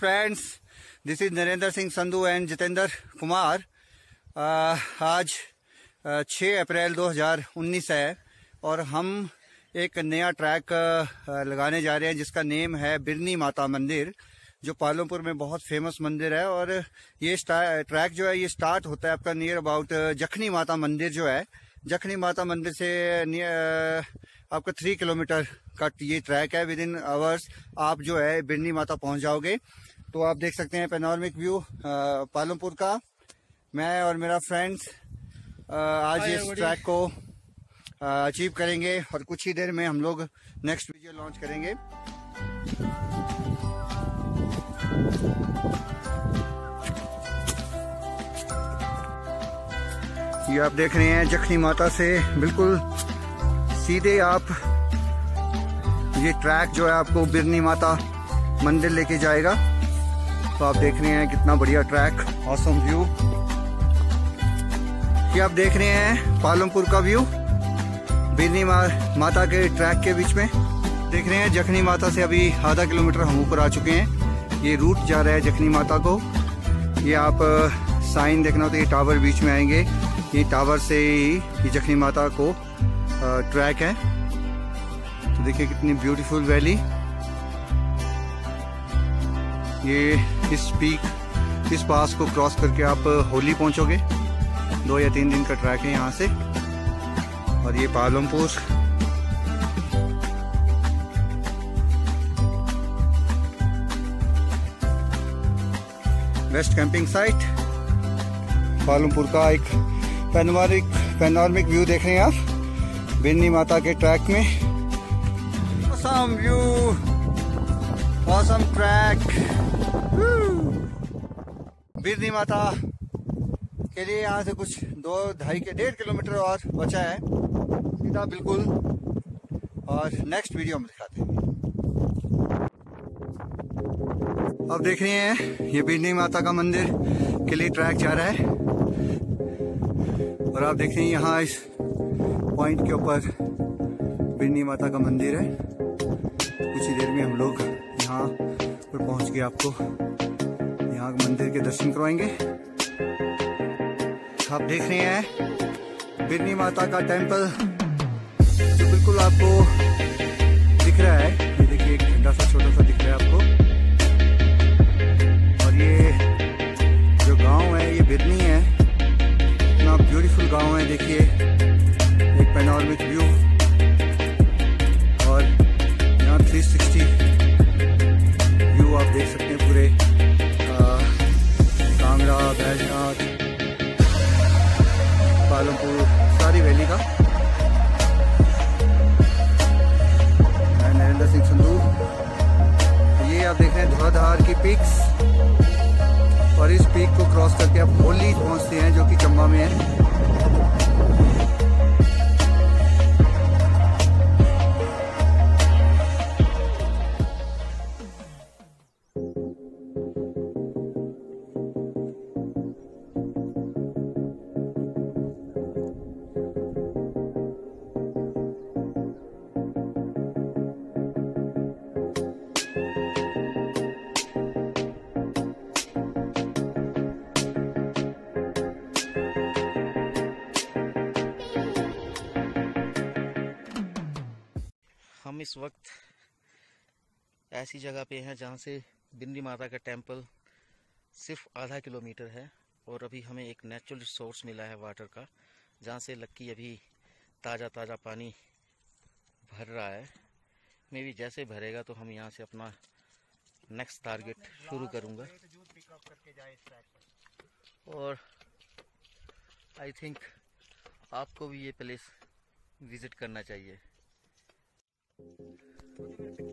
Friends this is Narendra Singh Sandhu and Jitendra Kumar आज छः अप्रैल 2019 है और हम एक नया ट्रैक लगाने जा रहे हैं जिसका नेम है बिरनी माता मंदिर, जो पालमपुर में बहुत फ़ेमस मंदिर है और ये ट्रैक जो है ये स्टार्ट होता है आपका नियर अबाउट जखनी माता मंदिर जो है। जखनी माता मंदिर से आपका थ्री किलोमीटर का ये ट्रैक है। विद इन आवर्स आप जो है बिरनी माता पहुँच जाओगे। तो आप देख सकते हैं पेनॉर्मिक व्यू पालमपुर का। मैं और मेरा फ्रेंड्स आज इस ट्रैक को अचीव करेंगे और कुछ ही देर में हम लोग नेक्स्ट वीडियो लॉन्च करेंगे। ये आप देख रहे हैं जखनी माता से बिल्कुल सीधे आप ये ट्रैक जो है आपको बिरनी माता मंदिर लेके जाएगा। तो आप देख रहे हैं कितना बढ़िया ट्रैक ऑसम व्यू ये आप देख रहे हैं पालमपुर का व्यू बिरनी मा, माता के ट्रैक के बीच में। देख रहे हैं जखनी माता से अभी आधा किलोमीटर हम ऊपर आ चुके हैं। ये रूट जा रहा है जखनी माता को। ये आप साइन देखना हो तो ये टावर बीच में आएँगे। ये टावर से ही ये जखनी माता को ट्रैक है। तो देखिए कितनी ब्यूटीफुल वैली ये इस पीक इस पास को क्रॉस करके आप होली पहुंचोगे। दो या तीन दिन का ट्रैक है यहाँ से। और ये Palampur west camping site Palampur का एक पैनोरामिक पैनोरामिक व्यू देख रहे हैं आप। बिन्नी माता के ट्रैक में। व्यू awesome ट्रैक बिरनी माता के लिए यहाँ से कुछ दो, ढाई के, डेढ़ किलोमीटर और बचा है। सीधा बिल्कुल। और नेक्स्ट वीडियो में दिखाते हैं। अब देख रहे हैं, ये बिरनी माता का मंदिर के लिए ट्रैक जा रहा है। और आप देख रहे हैं यहाँ इस पॉइंट के ऊपर बिरनी माता का मंदिर है। कुछ ही देर में हम लोग पहुँच के आपको। यहाँ मंदिर के दर्शन करवाएँगे। आप देख रहे हैं बिरनी माता का टेंपल। जो बिल्कुल आपको दिख रहा है, ये देखिए, एक झंडा सा, छोटा सा दिख रहा है आपको। और ये जो गाँव है, ये बिरनी है। इतना ब्यूटीफुल गाँव है, देखिए। एक पेनोरमिक व्यू। और यहाँ 360 इस वक्त ऐसी जगह पे हैं जहाँ से बिंदी माता का टेंपल सिर्फ़ आधा किलोमीटर है और अभी हमें एक नेचुरल सोर्स मिला है वाटर का, जहाँ से लक्की अभी ताज़ा ताज़ा पानी भर रहा है। मे भी जैसे भरेगा तो हम यहाँ से अपना नेक्स्ट टारगेट शुरू करूँगा। और आई थिंक आपको भी ये प्लेस विज़िट करना चाहिए। Thank you.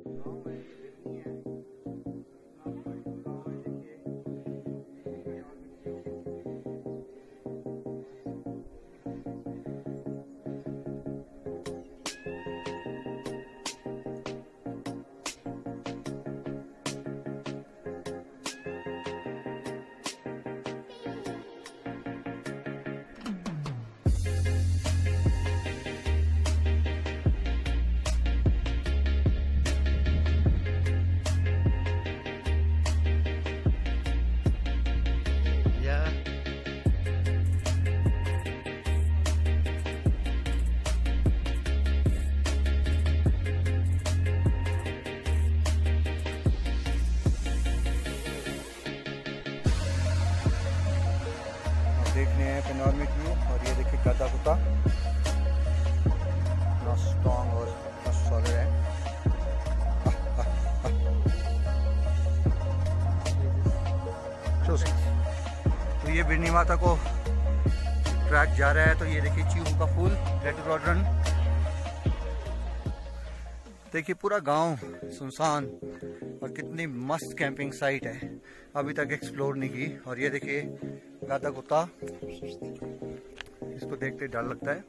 माता को ट्रैक जा रहा है तो ये देखिए चीहू का फूल रेड देखिए पूरा गाँव, सुनसान, और कितनी मस्त कैंपिंग साइट है। अभी तक एक्सप्लोर नहीं की, और ये देखिए गादा कुत्ता इसको देखते डर लगता है।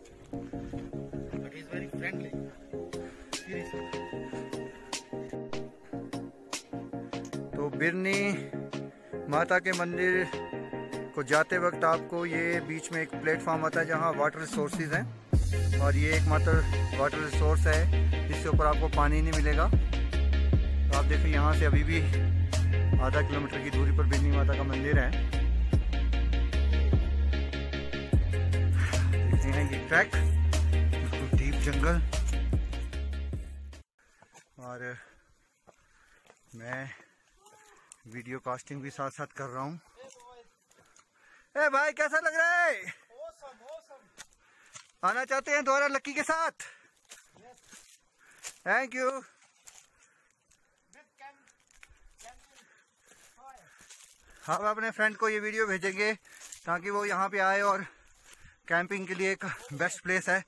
तो बिरनी माता के मंदिर को जाते वक्त आपको ये बीच में एक प्लेटफॉर्म आता है जहाँ वाटर रिसोर्सेज हैं। और ये एकमात्र वाटर रिसोर्स है इसके ऊपर आपको पानी नहीं मिलेगा। तो आप देखिए, यहाँ से अभी भी आधा किलोमीटर की दूरी पर बिजली माता का मंदिर है। ये ट्रैक डीप जंगल और मैं वीडियो कास्टिंग भी साथ साथ कर रहा हूँ। ए भाई कैसा लग रहा है? आना चाहते हैं दोबारा लक्की के साथ? थैंक यू हम अपने फ्रेंड को ये वीडियो भेजेंगे ताकि वो यहाँ पे आए और कैंपिंग के लिए एक बेस्ट प्लेस है।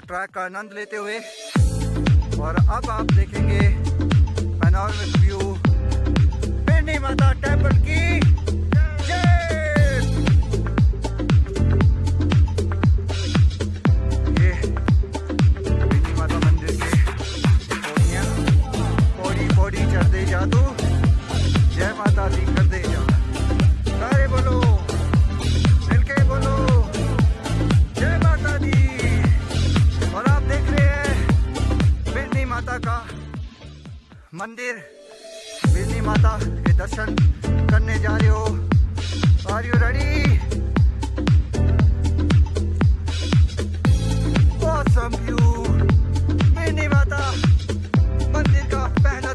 ट्रैक का आनंद लेते हुए। और अब आप देखेंगे व्यू माता टेंपल की। ये माता मंदिर मंदिर बिजली माता के दर्शन करने जा रहे हो। आर यू रेडी view बिजली माता, मंदिर का पहला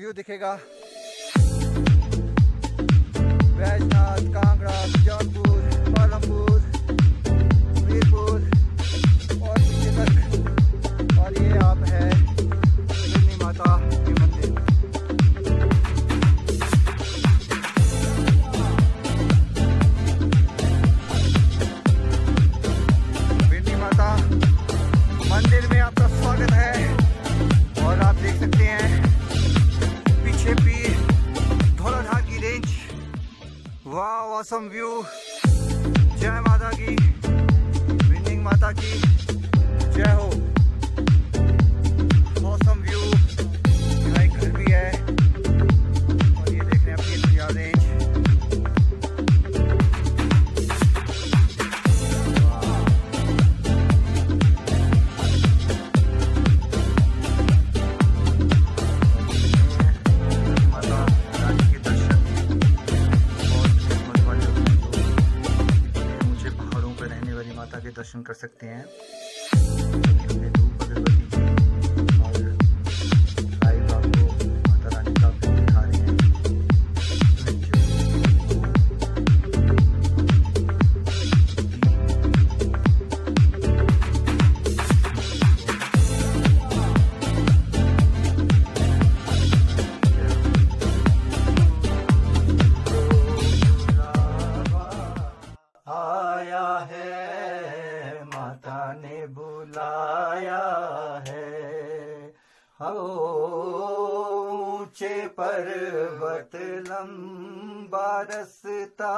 व्यू दिखेगा। वैजनाथ कांगड़ा जौनपुर पालमपुर मीरपुर। वाह ऑसम व्यू जय माता की विनिंग माता की। जय हो। सकते हैं। ऊँचे पर्वत लंबा रस्ता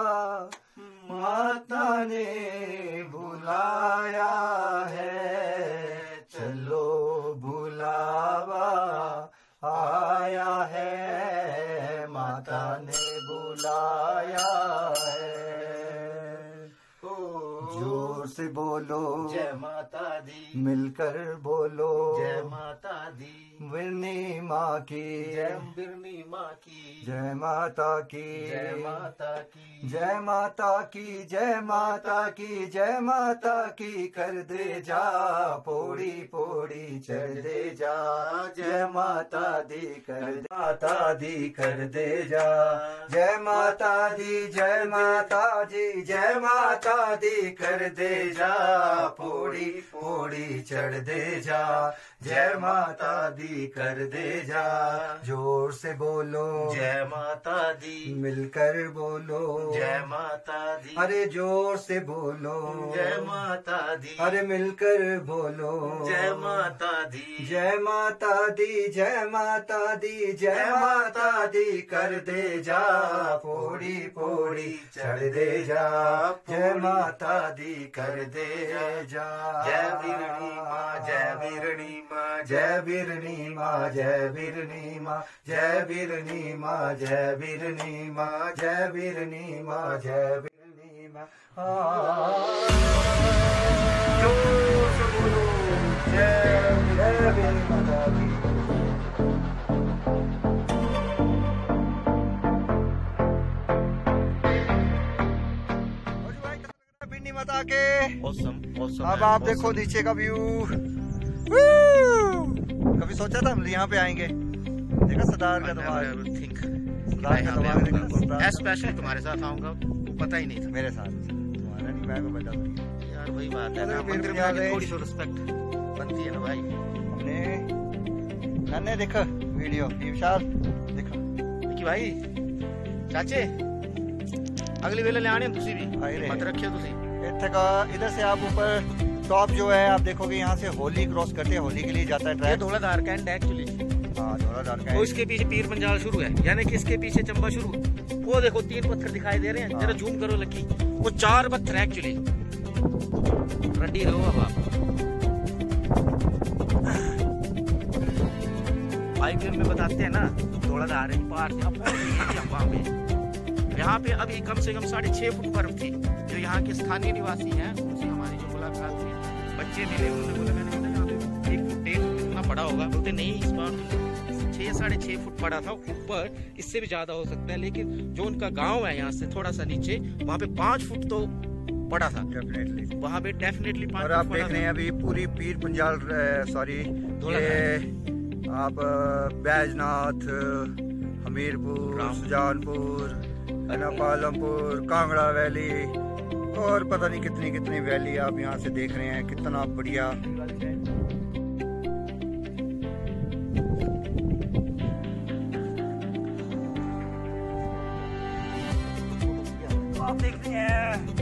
माता ने बुलाया है। चलो बुलावा आया है माता ने बुलाया है। ज़ोर से बोलो। जय माता दी। मिलकर बोलो। जय माता दी। विरनी माँ की जय बिरनी माँ की जय माता की जय माता की जय माता की जय माता की जय माता की कर दे जा पोड़ी पोड़ी चढ़ दे जा। जय माता दी कर दे। माता दी कर दे जा। जय माता दी जय माता दी जय माता दी कर दे जा। पोड़ी पोड़ी चढ़ दे जा। जय माता दी कर दे जा। ज़ोर से बोलो। जय माता दी। मिलकर बोलो। जय माता दी। अरे ज़ोर से बोलो। जय माता दी। अरे मिलकर बोलो। जय माता दी। जय माता दी जय माता दी जय माता दी। कर दे जा। पोड़ी पोड़ी चढ़ दे जा। जय माता दी कर दे जा। जय बिरणी माँ जय बिरणी माँ जय बिरनी माँ जय बिरनी माँ जय बिरनी माँ जय बिरनी माँ जय बिरनी माँ जय बिरनी माँ जय जय बिरनी माता माता के। औसम औसम अब आप awesome. देखो नीचे का व्यू कभी सोचा था हम यहाँ पे आएँगे। देखा सरदार का दिमाग थिंक सरदार का दिमाग देखा तुम्हारे साथ आऊँगा वो पता ही नहीं था। मेरे साथ। तुम्हारा नहीं मैं को बता यार वही बात है ना मंदिर में आके थोड़ी रिस्पेक्ट बनती है ना भाई। हमने देखा वीडियो विशाल देखा। कि भाई? चाचे अगली वेले ले आने तुसी भी। मत रखियो तुसी। का इधर से आप ऊपर टॉप जो है आप देखोगे यहाँ से होली क्रॉस करते हैं होली के लिए जाता है ट्रैक धौलाधार का एंड एक्चुअली हाँ का है इसके पीछे पीर पंजाल शुरू है यानी कि इसके पीछे चंबा शुरू। वो देखो तीन पत्थर दिखाई दे रहे हैं जरा जूम करो लकी। वो चार पत्थर है एक्चुअली रेडी रहो अब आप। आईपीएल में बताते हैं ना थोड़ा धार पार से अब वहाँ पे। यहाँ पे अभी कम से कम साढ़े छः फुट बर्फ़ थी जो यहाँ के स्थानीय निवासी हैं बच्चे मिले उन्होंने बोला मैंने बोला यहाँ पे एक फुट डेढ़ फुट इतना बड़ा होगा। बोलते नहीं इस बार छः साढ़े छः फुट पड़ा था ऊपर इससे भी ज़्यादा हो सकता है लेकिन जो उनका गाँव है यहाँ से थोड़ा सा नीचे वहाँ पे पाँच फुट तो पड़ा था। डेफिनेटली वहाँ पे डेफिनेटली और आप देख रहे हैं अभी पूरी पीर पंजाल सॉरी आप बैजनाथ हमीरपुर सुजानपुर पालमपुर कांगड़ा वैली और पता नहीं कितनी कितनी वैली आप यहाँ से देख रहे हैं, कितना बढ़िया। आप हैं।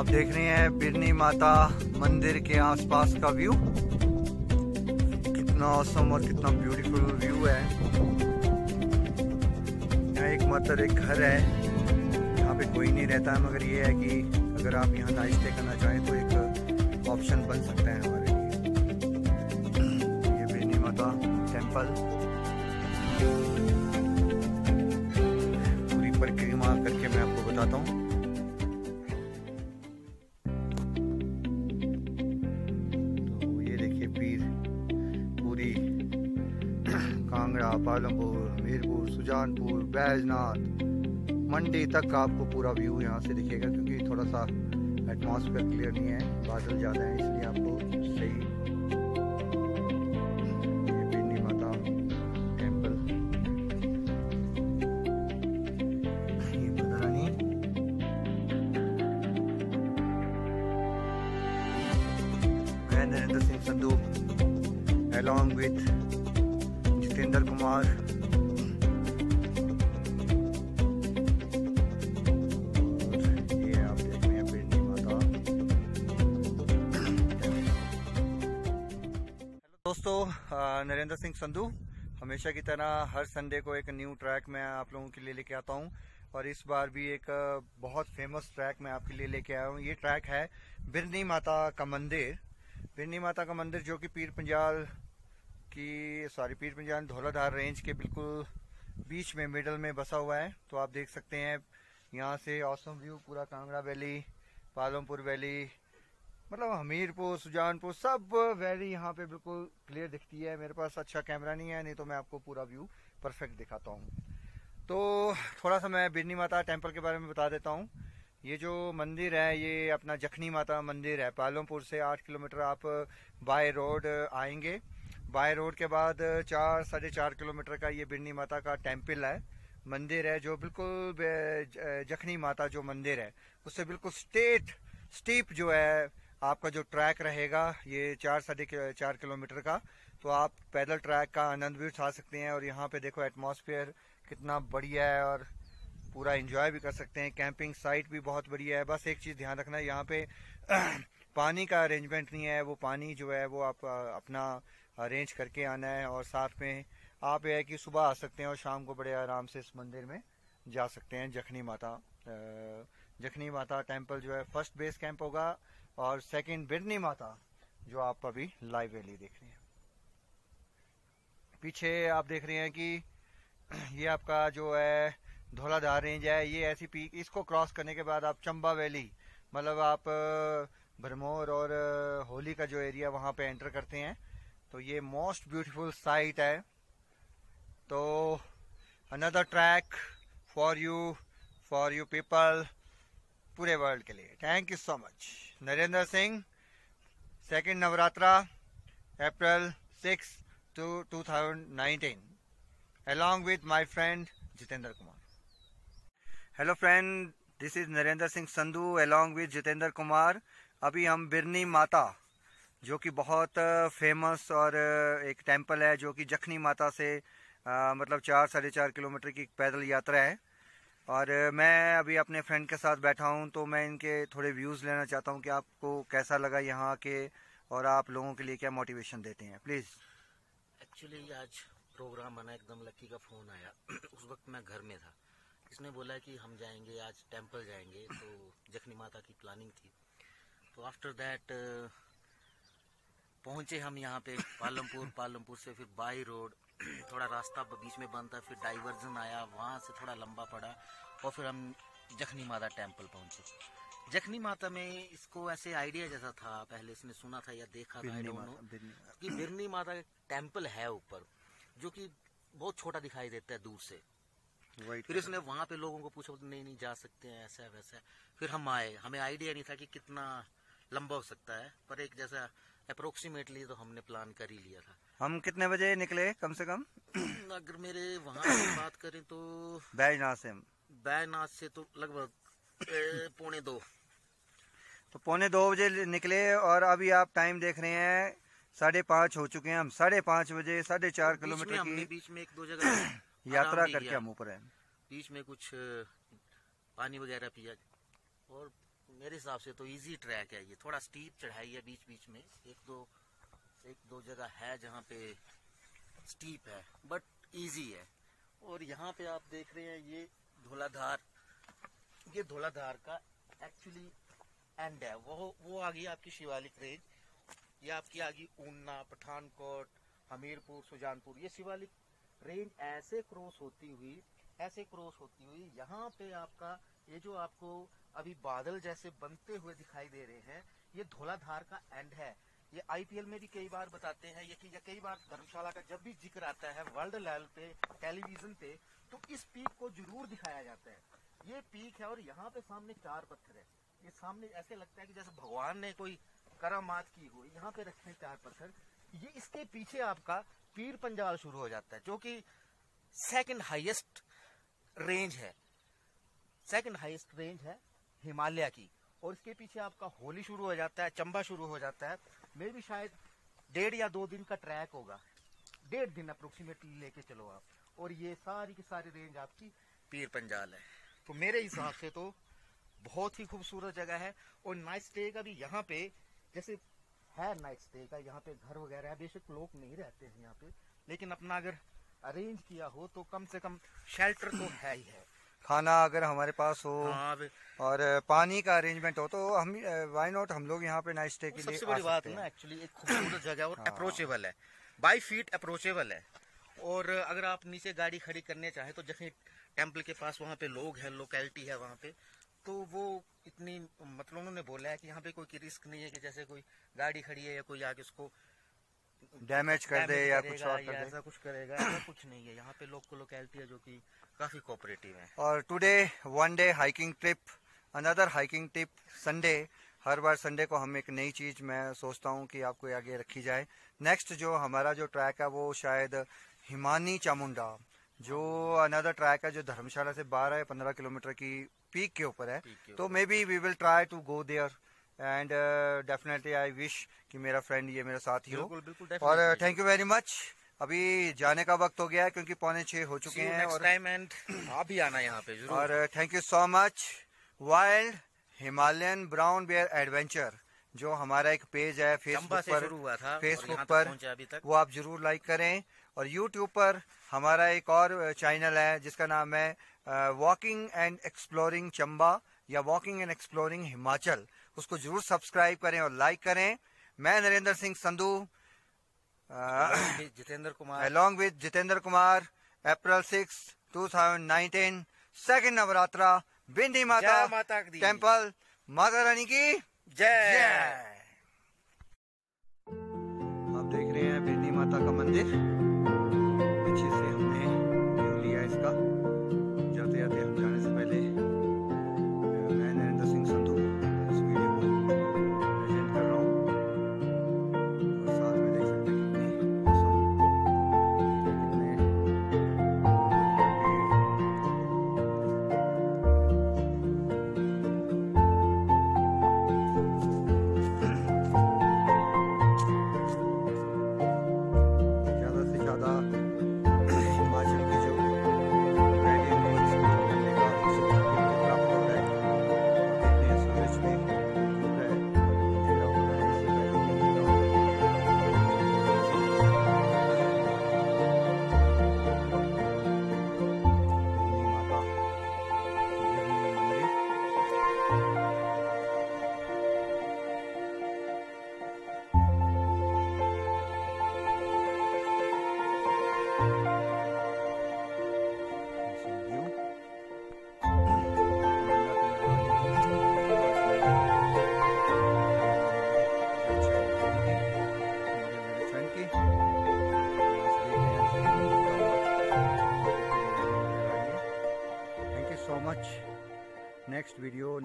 आप देख रहे हैं बिरनी माता मंदिर के आसपास का व्यू। कितना औसम और कितना ब्यूटीफुल व्यू है। यहाँ एक मात्र एक घर है। यहाँ पे कोई नहीं रहता है मगर ये है कि अगर आप यहाँ नाइट स्टे करना चाहें तो एक ऑप्शन बन सकता है हमारे लिए। ये बिरनी माता टेंपल पूरी परिक्रमा करके मैं आपको बताता हूँ। पालमपुर, मीरपुर, सुजानपुर, बैजनाथ। मंडी तक का आपको पूरा व्यू यहाँ से दिखेगा क्योंकि थोड़ा सा एटमॉस्फेयर क्लियर नहीं है, बादल ज़्यादा है, इसलिए आपको सही दोस्तों नरेंद्र सिंह संधू, हमेशा की तरह हर संडे को एक न्यू ट्रैक मैं आप लोगों के लिए लेके आता हूँ और इस बार भी एक बहुत फ़ेमस ट्रैक मैं आपके लिए लेके आया हूँ। ये ट्रैक है बिरनी माता का मंदिर। बिरनी माता का मंदिर जो कि पीर पंजाल की सॉरी पीर पंजाल धौलाधार रेंज के बिल्कुल बीच में मिडल में बसा हुआ है। तो आप देख सकते हैं, यहाँ से औसम व्यू पूरा कांगड़ा वैली पालमपुर वैली मतलब हमीरपुर, सुजानपुर, सब वैली यहाँ पे बिल्कुल क्लियर दिखती है। मेरे पास अच्छा कैमरा नहीं है, नहीं तो मैं आपको पूरा व्यू परफेक्ट दिखाता हूँ। तो थोड़ा सा मैं बिरनी माता टेंपल के बारे में बता देता हूँ। ये जो मंदिर है, ये अपना जखनी माता मंदिर है। पालमपुर से आठ किलोमीटर आप बाय रोड आएँगे। बाय रोड के बाद चार, साढ़े चार किलोमीटर का ये बिरनी माता का टेंपल है। मंदिर है जो बिल्कुल जखनी माता जो मंदिर है, उससे बिल्कुल स्टेट स्टीप जो है आपका जो ट्रैक रहेगा, ये चार साढ़े चार किलोमीटर का तो आप पैदल ट्रैक का आनंद भी उठा सकते हैं और यहाँ पे देखो एटमॉस्फेयर कितना बढ़िया है और पूरा एंजॉय भी कर सकते हैं। कैंपिंग साइट भी बहुत बढ़िया है। बस एक चीज़ ध्यान रखना है, यहाँ पे पानी का अरेंजमेंट नहीं है। वो पानी जो है, वो आप, अपना अरेंज करके आना है और साथ में आप यह है कि सुबह आ सकते हैं और शाम को बड़े आराम से इस मंदिर में जा सकते हैं। जखनी माता जखनी माता टेंपल जो है फ़र्स्ट बेस कैंप होगा। और सेकंड बिरनी माता, जो आप अभी लाइव वैली देख रहे हैं। पीछे आप देख रहे हैं कि ये आपका जो है, धौलाधार रेंज है, ये ऐसी पीक इसको क्रॉस करने के बाद आप चंबा वैली मतलब आप भरमौर और होली का जो एरिया वहाँ पे एंटर करते हैं तो ये मोस्ट ब्यूटीफुल साइट है। तो another track for you for you people पूरे वर्ल्ड के लिए। Thank you so much Narendra Singh second Navratra April six two two thousand nineteen along with my friend Jitendra Kumar. Hello friend this is Narendra Singh Sandhu along with Jitendra Kumar. अभी हम बिरनी माता जो कि बहुत famous और एक temple है जो कि जखनी माता से आ, मतलब चार साढ़े चार किलोमीटर की पैदल यात्रा है। और मैं अभी अपने फ्रेंड के साथ बैठा हूँ तो मैं इनके थोड़े व्यूज़ लेना चाहता हूँ कि आपको कैसा लगा यहाँ के और आप लोगों के लिए क्या मोटिवेशन देते हैं। प्लीज़ एक्चुअली आज प्रोग्राम बना एकदम लकी का फ़ोन आया। उस वक्त मैं घर में था। इसने बोला कि हम जाएँगे, आज टेंपल जाएँगे तो जखनी माता की प्लानिंग थी। तो आफ्टर दैट पहुँचे हम यहाँ पे, पालमपुर पालमपुर से फिर बाई रोड थोड़ा रास्ता बीच में बंद था फिर डाइवर्जन आया वहाँ से थोड़ा लंबा पड़ा और फिर हम जखनी माता टेंपल पहुँचे। जखनी माता में इसको ऐसे आइडिया जैसा था पहले इसने सुना था या देखा था कि बिरनी माता टेंपल है ऊपर जो कि बहुत छोटा दिखाई देता है दूर से। फिर इसने वहाँ पे लोगों को पूछा नहीं नहीं जा सकते हैं ऐसा वैसा। फिर हम आए। हमें आइडिया नहीं था कि कितना लंबा हो सकता है पर एक जैसा अप्रोक्सीमेटली तो हमने प्लान कर ही लिया था। हम कितने बजे निकले कम से कम? अगर मेरे वहाँ की बात करें तो बैजनाथ से बैजनाथ से तो लगभग पौने दो। तो पौने दो बजे निकले और अभी आप टाइम देख रहे हैं साढ़े पाँच हो चुके हैं हम। साढ़े पाँच बजे साढ़े चार किलोमीटर की बीच में एक दो जगह यात्रा करके हम ऊपर है। बीच में कुछ पानी वगैरह पिया। और मेरे हिसाब से तो इजी ट्रैक है ये। थोड़ा स्टीप चढ़ाई है बीच बीच में। एक दो एक दो जगह है जहाँ पे स्टीप है बट इजी है। और यहाँ पे आप देख रहे हैं ये धोलाधार ये धोलाधार का एक्चुअली एंड है। वो वो आ गई आपकी शिवालिक रेंज। ये आपकी आ गई ऊना, पठानकोट, हमीरपुर, सुजानपुर। ये शिवालिक रेंज ऐसे क्रॉस होती हुई, ऐसे क्रॉस होती हुई यहाँ पे आपका, ये जो आपको अभी बादल जैसे बनते हुए दिखाई दे रहे हैं, ये धोलाधार का एंड है। ये आईपीएल में भी कई बार बताते हैं, ये कि कई बार धर्मशाला का जब भी ज़िक्र आता है वर्ल्ड लेवल पे, टेलीविज़न पे तो इस पीक को ज़रूर दिखाया जाता है। ये पीक है और यहाँ पे सामने चार पत्थर है। ये सामने ऐसे लगता है कि जैसे भगवान ने कोई करामात की हो, यहाँ पे रखे चार पत्थर। ये इसके पीछे आपका पीर पंजाल शुरू हो जाता है, जो कि सेकंड हाईएस्ट रेंज है। सेकंड हाईएस्ट रेंज है हिमालय की। और इसके पीछे आपका होली शुरू हो जाता है, चंबा शुरू हो जाता है। मे भी शायद डेढ़ या दो दिन का ट्रैक होगा। डेढ़ दिन अप्रोक्सीमेटली लेके चलो आप। और ये सारी की सारी रेंज आपकी पीर पंजाल है। तो मेरे हिसाब से तो बहुत ही खूबसूरत जगह है। और नाइट स्टे का भी यहाँ पे, जैसे है नाइट स्टे का, यहाँ पे घर वगैरह है। बेशक लोग नहीं रहते हैं यहाँ पे, लेकिन अपना अगर अरेंज किया हो तो कम से कम शेल्टर तो है ही है। खाना अगर हमारे पास हो हाँ और पानी का अरेंजमेंट हो तो हम वाई नॉट हम लोग यहाँ पे नाइट स्टे के लिए सबसे बड़ी बात है ना एक्चुअली एक खूबसूरत जगह और अप्रोचेबल हाँ। है। बाई फीट अप्रोचेबल है। और अगर आप नीचे गाड़ी खड़ी करने चाहे तो जैसे टेंपल के पास वहाँ पे लोग हैं लोकेलिटी है वहाँ पे तो वो इतनी मतलब उन्होंने बोला है कि यहाँ पे कोई रिस्क नहीं है कि जैसे कोई गाड़ी खड़ी है या कोई आगे उसको डैमेज कर दे या कुछ और कर दे। ऐसा कुछ करेगा ऐसा कुछ नहीं है। यहाँ पे लोग लोकेलिटी है जो कि काफ़ी कोऑपरेटिव है। और today one day hiking trip another hiking trip Sunday हर बार संडे को हम एक नई चीज़ मैं सोचता हूँ कि आपको आगे रखी जाए। नेक्स्ट जो हमारा जो ट्रैक है वो शायद हिमानी चामुंडा जो अनदर ट्रैक है जो धर्मशाला से 12 या 15 किलोमीटर की पीक के ऊपर है। के तो may be we will try to go there and definitely I wish कि मेरा फ्रेंड ये मेरा साथी हो और थैंक यू वेरी मच अभी जाने का वक्त हो गया है क्योंकि पौने छह हो चुके हैं और टाइम एंड आप भी आना यहाँ पे ज़रूर। और thank you so much wild Himalayan brown bear adventure जो हमारा एक पेज है फेसबुक पर हुआ था फेसबुक पर वो आप ज़रूर लाइक करें। और यूट्यूब पर हमारा एक और चैनल है जिसका नाम है वॉकिंग एंड एक्सप्लोरिंग चंबा या वॉकिंग एंड एक्सप्लोरिंग हिमाचल। उसको ज़रूर सब्सक्राइब करें और लाइक करें। मैं Narendra Singh Sandhu Jitendra Kumar along with Jitendra Kumar April six two thousand nineteen second Navratra Bindi माता माता। टेंपल माता रानी की जय आप देख रहे हैं बिंदी माता का मंदिर।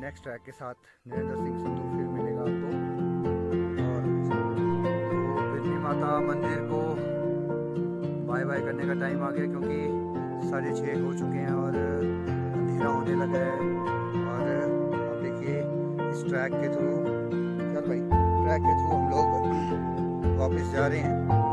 नेक्स्ट ट्रैक के साथ नरेंद्र सिंह संधू फिर मिलेगा आपको। और तो बिजली माता मंदिर को बाय बाय करने का टाइम आ गया क्योंकि साढ़े छः हो चुके हैं और अंधेरा होने लगा है। और अब देखिए, इस ट्रैक के थ्रू चल भाई ट्रैक के थ्रू हम लोग वापस जा रहे हैं।